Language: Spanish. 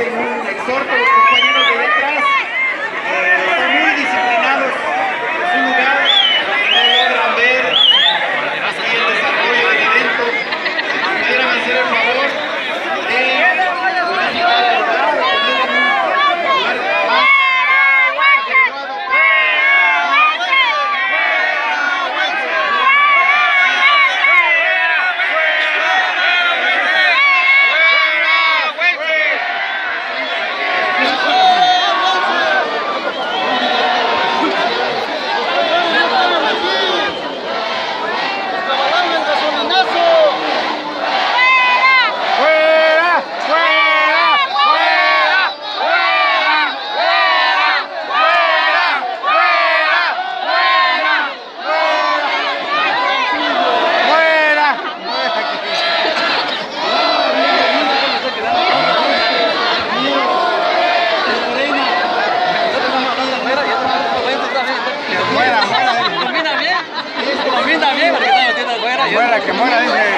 exhorto ¡Que muera! Dice.